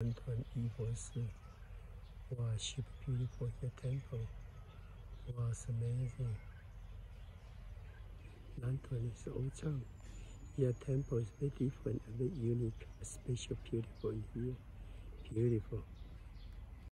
Lantern equals wow, super beautiful here temple was amazing. Lantern is Ochang. Your temple is very different, very unique, special, beautiful here. Beautiful.